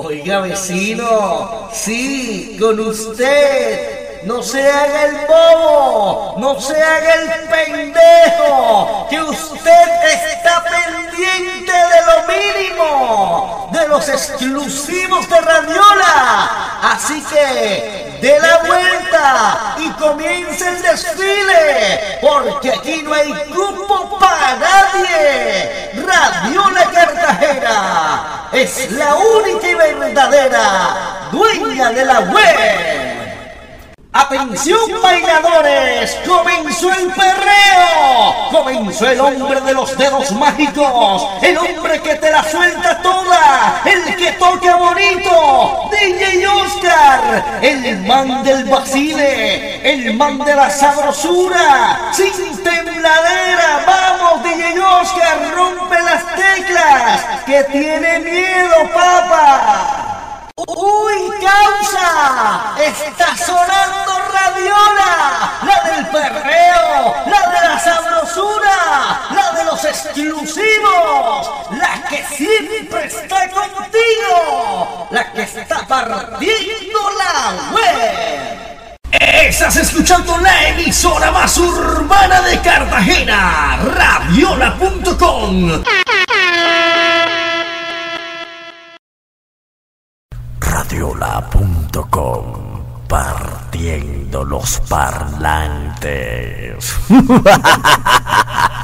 Oiga, vecino, sí, con usted. No se haga el bobo, no se haga el pendejo, que usted está pendiente de lo mínimo, de los exclusivos de Radiola. Así que dé la vuelta y comience el desfile, porque aquí no hay grupo para nadie. Radiola Cartagena es la única y verdadera dueña de la web. Atención bailadores, comenzó el perreo, comenzó el hombre de los dedos mágicos, el hombre que te la suelta toda, el que toca bonito, DJ Oscar, el man del basile, el man de la sabrosura, sin tembladera, que tiene miedo papa. ¡Uy, causa! ¡Está sonando Radiola! ¡La del perreo! ¡La de la sabrosura! ¡La de los exclusivos! ¡La que siempre está contigo! ¡La que está partiendo la web! Estás escuchando la emisora más urbana de Cartagena, radiola.com. radiola.com partiendo los parlantes.